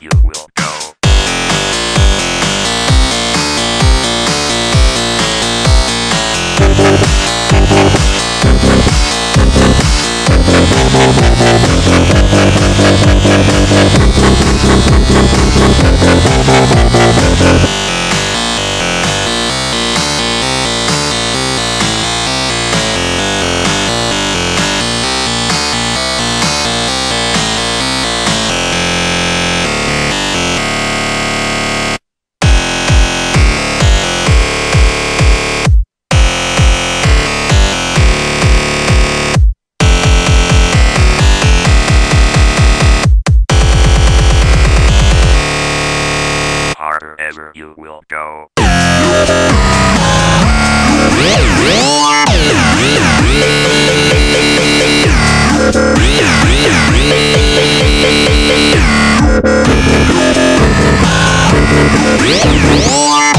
you will go. Harder wherever you will go. Yeah.